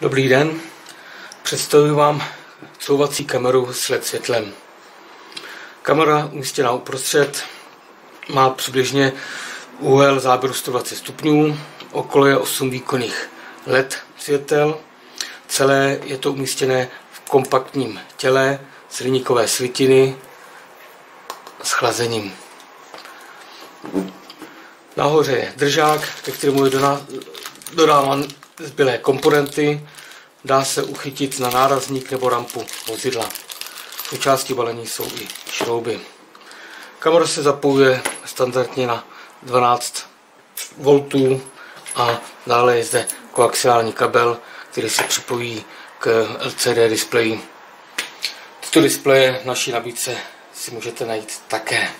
Dobrý den, představuji vám couvací kameru s LED světlem. Kamera umístěná uprostřed má přibližně úhel záběru 120 stupňů, okolo je 8 výkonných LED světel, celé je to umístěné v kompaktním těle z hliníkové slitiny s chlazením. Nahoře je držák, ke kterému je dodáván zbylé komponenty, dá se uchytit na nárazník nebo rampu vozidla. Součástí balení jsou i šrouby. Kamera se zapojuje standardně na 12 V a dále je zde koaxiální kabel, který se připojí k LCD displeji. Tyto displeje v naší nabídce si můžete najít také.